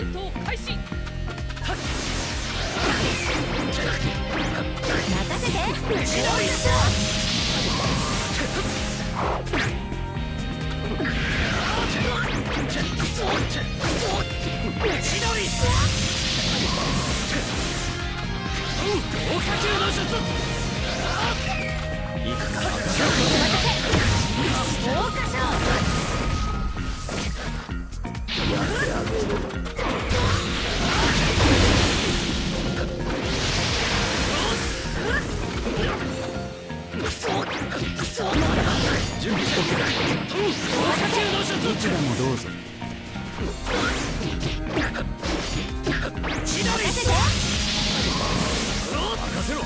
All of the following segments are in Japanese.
戦闘開始。そ豪華賞どちらもどうぞ任せて任せろ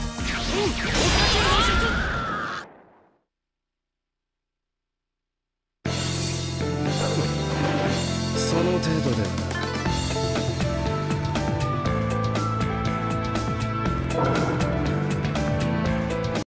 その程度で